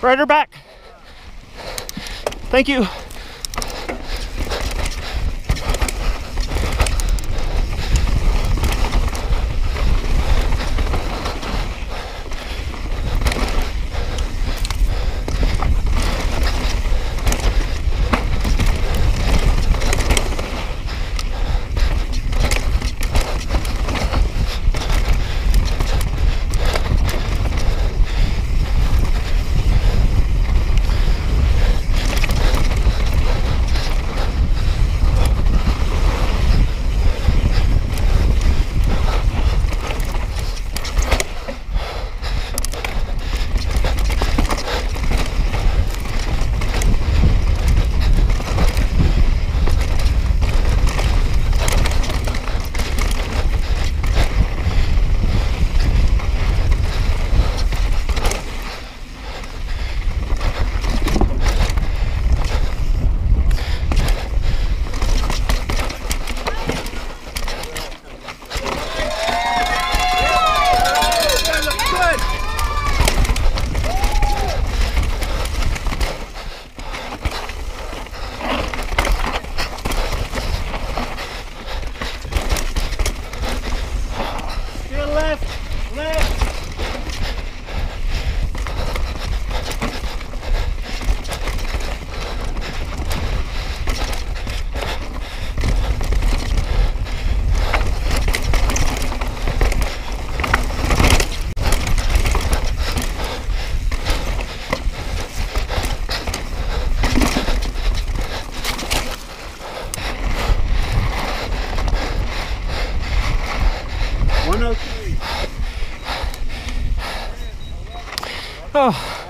Rider back. Thank you. Get left, left. One oh three. Oh,